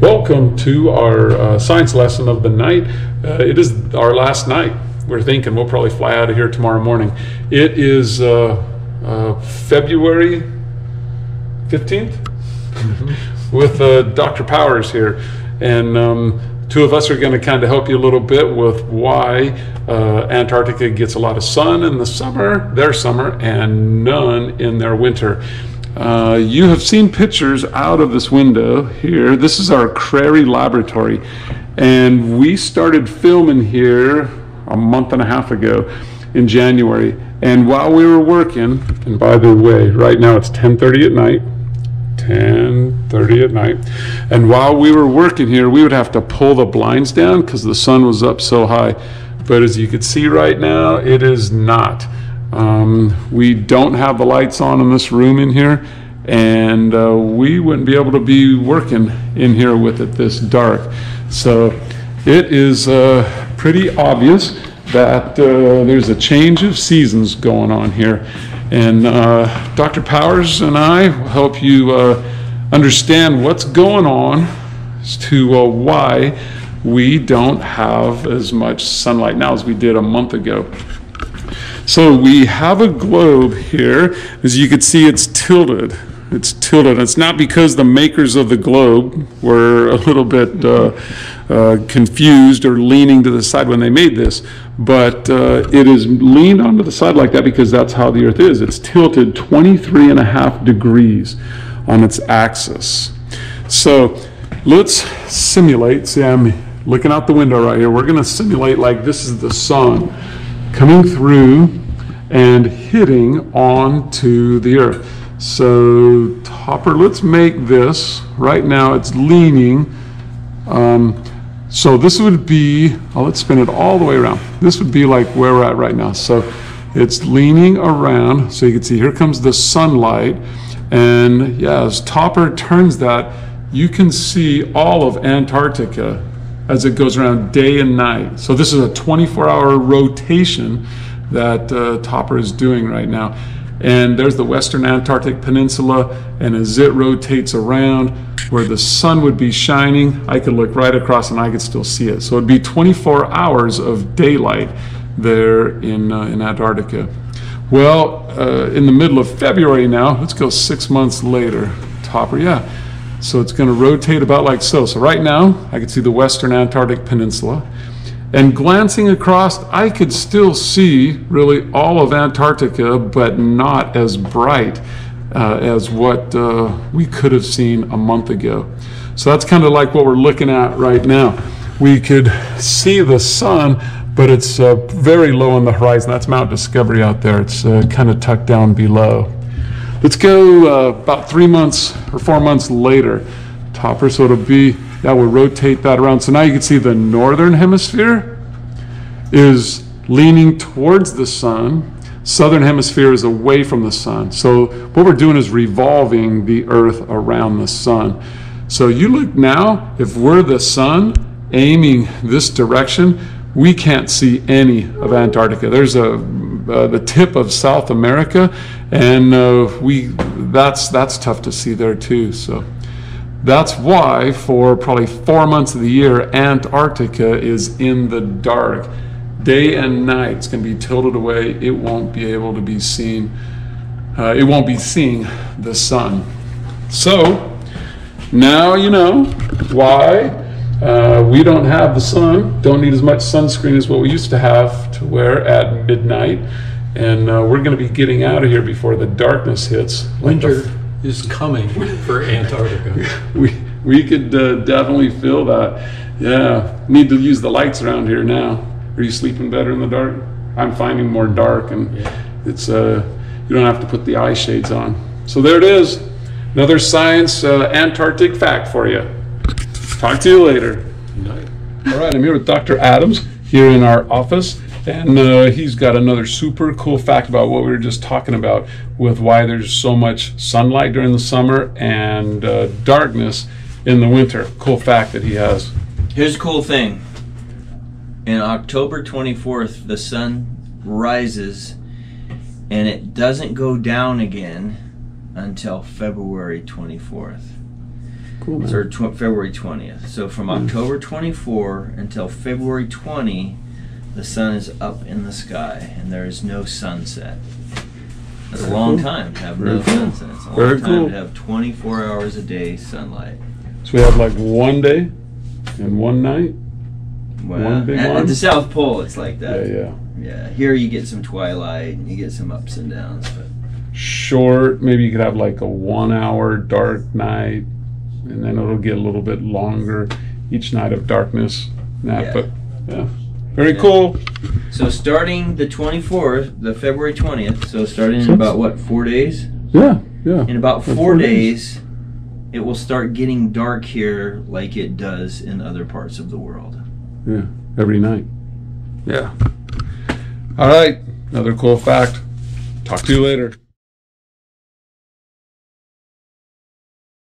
Welcome to our uh, science lesson of the night. Uh, it is our last night. We're thinking we'll probably fly out of here tomorrow morning. It is uh, uh February 15th mm-hmm. with uh, Dr. Powers here. And um, two of us are going to kind of help you a little bit with why uh, Antarctica gets a lot of sun in the summer, their summer, and none in their winter. Uh, you have seen pictures out of this window here. This is our Crary laboratory. And we started filming here a month and a half ago in January. And while we were working, and by the way, right now it's 10.30 at night, 10.30 at night. And while we were working here, we would have to pull the blinds down because the sun was up so high. But as you can see right now, it is not. Um, we don't have the lights on in this room in here, and uh, we wouldn't be able to be working in here with it this dark. So it is uh, pretty obvious that uh, there's a change of seasons going on here. And uh, Dr. Powers and I will help you uh, understand what's going on as to uh, why we don't have as much sunlight now as we did a month ago. So we have a globe here. As you can see, it's tilted. It's tilted. It's not because the makers of the globe were a little bit uh, uh, confused or leaning to the side when they made this, but uh, it is leaned onto the side like that because that's how the Earth is. It's tilted 23 and a half degrees on its axis. So let's simulate. See, I'm looking out the window right here. We're going to simulate like this is the sun coming through and hitting onto the earth. So topper, let's make this, right now it's leaning. Um, so this would be, oh, let's spin it all the way around. This would be like where we're at right now. So it's leaning around. So you can see here comes the sunlight. And yeah, as topper turns that, you can see all of Antarctica as it goes around day and night. So this is a 24 hour rotation that uh, Topper is doing right now. And there's the western Antarctic Peninsula, and as it rotates around where the sun would be shining, I could look right across and I could still see it. So it'd be 24 hours of daylight there in, uh, in Antarctica. Well, uh, in the middle of February now, let's go six months later. Topper, yeah. So it's going to rotate about like so. So right now, I can see the western Antarctic Peninsula. And glancing across, I could still see really all of Antarctica, but not as bright uh, as what uh, we could have seen a month ago. So that's kind of like what we're looking at right now. We could see the sun, but it's uh, very low on the horizon. That's Mount Discovery out there. It's uh, kind of tucked down below. Let's go uh, about three months or four months later, Topper. So it'll be, that will rotate that around. So now you can see the northern hemisphere is leaning towards the sun. Southern hemisphere is away from the sun. So what we're doing is revolving the earth around the sun. So you look now, if we're the sun aiming this direction, we can't see any of Antarctica. There's a uh, the tip of South America, and uh, we that's that's tough to see there too. So that's why for probably four months of the year, Antarctica is in the dark, day and night. It's going to be tilted away. It won't be able to be seen. Uh, it won't be seeing the sun. So now you know why uh, we don't have the sun, don't need as much sunscreen as what we used to have to wear at midnight. And uh, we're going to be getting out of here before the darkness hits. Winter is coming for Antarctica. we, we could uh, definitely feel that. Yeah, need to use the lights around here now. Are you sleeping better in the dark? I'm finding more dark, and yeah. it's uh, you don't have to put the eye shades on. So there it is, another science uh, Antarctic fact for you. Talk to you later. All right, I'm here with Dr. Adams here in our office, and uh, he's got another super cool fact about what we were just talking about with why there's so much sunlight during the summer and uh, darkness in the winter. Cool fact that he has. Here's a cool thing. In October 24th, the sun rises and it doesn't go down again until February 24th. Cool, man. or tw- February 20th. So from October 24 until February 20, the sun is up in the sky and there is no sunset. That's a long cool. time to have Very no cool. sunset. It's a long Very time cool. to have 24 hours a day sunlight. So we have like one day and one night. Well, One big at, one? at the South Pole, it's like that. yeah. Yeah, Yeah. here you get some twilight and you get some ups and downs, but Short. Maybe you could have like a one-hour dark night, and then it'll get a little bit longer each night of darkness. Yeah. but yeah, very Yeah. cool. so starting the 24th, the February 20th, so starting in about what, 4 days? Yeah, yeah. In about four, four days, days. it will start getting dark here like it does in other parts of the world. Yeah, every night. Yeah. All right, another cool fact. Talk to you later.